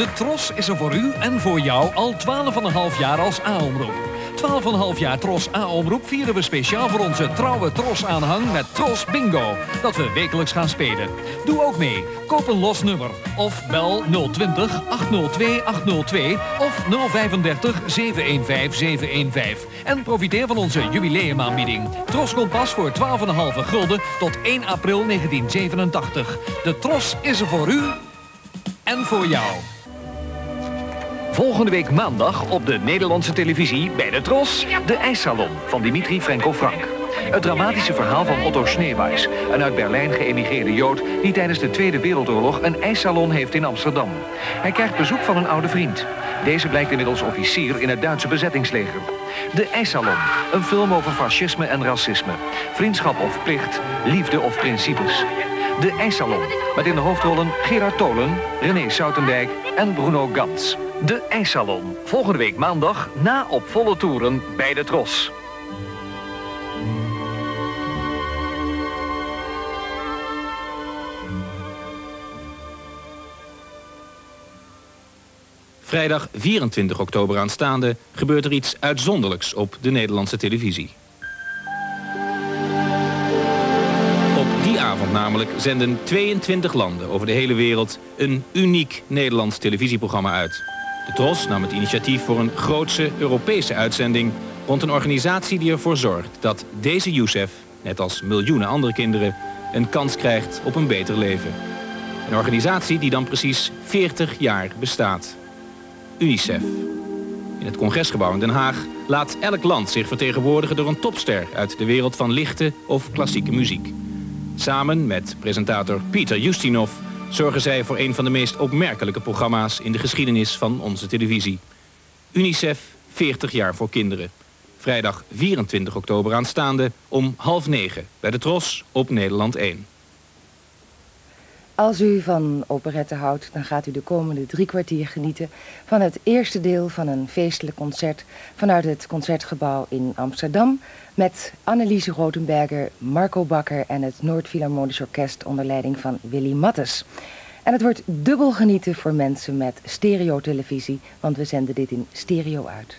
De Tros is er voor u en voor jou al 12,5 jaar als A-omroep. 12,5 jaar Tros A-omroep vieren we speciaal voor onze trouwe Tros-aanhang met Tros Bingo. Dat we wekelijks gaan spelen. Doe ook mee. Koop een los nummer. Of bel 020 802 802 of 035 715 715. En profiteer van onze jubileumaanbieding. Tros Kompas voor 12,5 gulden tot 1 april 1987. De Tros is er voor u en voor jou. Volgende week maandag op de Nederlandse televisie bij de Tros... de IJssalon van Dimitri Frenko Frank. Het dramatische verhaal van Otto Schneeweiss, een uit Berlijn geëmigreerde Jood... die tijdens de Tweede Wereldoorlog een ijssalon heeft in Amsterdam. Hij krijgt bezoek van een oude vriend. Deze blijkt inmiddels officier in het Duitse bezettingsleger. De IJssalon, een film over fascisme en racisme. Vriendschap of plicht, liefde of principes. De IJssalon, met in de hoofdrollen Gerard Tolen, René Soutendijk en Bruno Gans. De IJssalon, volgende week maandag na op volle toeren bij de Tros. Vrijdag 24 oktober aanstaande gebeurt er iets uitzonderlijks op de Nederlandse televisie. Namelijk zenden 22 landen over de hele wereld een uniek Nederlands televisieprogramma uit. De TROS nam het initiatief voor een grootse Europese uitzending rond een organisatie die ervoor zorgt dat deze Youssef, net als miljoenen andere kinderen, een kans krijgt op een beter leven. Een organisatie die dan precies 40 jaar bestaat. UNICEF. In het congresgebouw in Den Haag laat elk land zich vertegenwoordigen door een topster uit de wereld van lichte of klassieke muziek. Samen met presentator Pieter Justinov zorgen zij voor een van de meest opmerkelijke programma's in de geschiedenis van onze televisie. UNICEF 40 jaar voor kinderen. Vrijdag 24 oktober aanstaande om half negen bij de Tros op Nederland 1. Als u van operetten houdt, dan gaat u de komende drie kwartier genieten van het eerste deel van een feestelijk concert vanuit het Concertgebouw in Amsterdam met Anneliese Rotenberger, Marco Bakker en het Noord-Philharmonisch Orkest onder leiding van Willy Mattes. En het wordt dubbel genieten voor mensen met stereotelevisie, want we zenden dit in stereo uit.